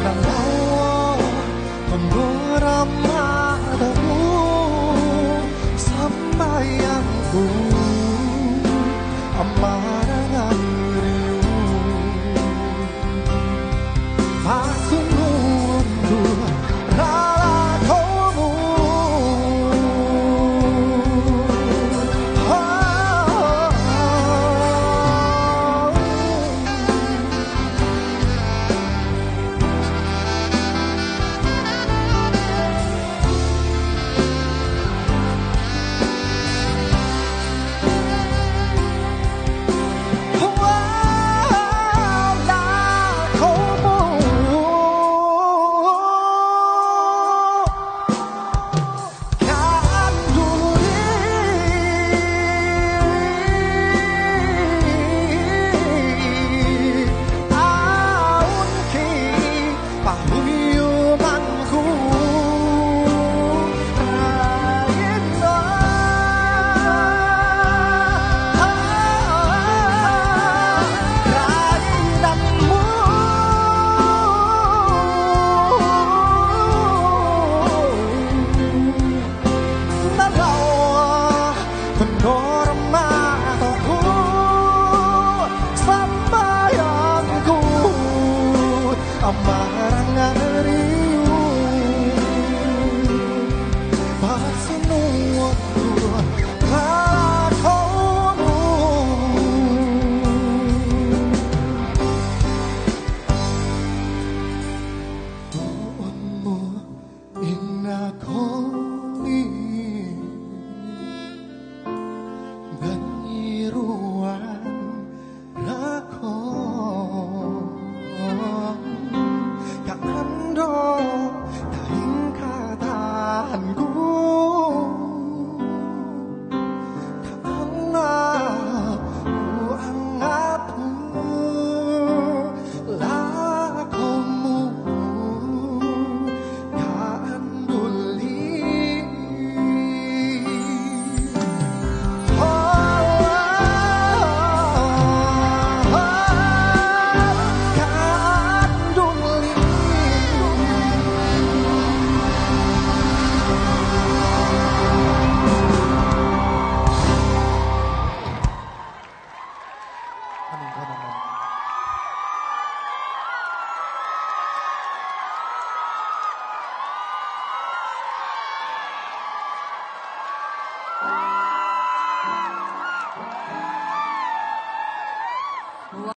I'm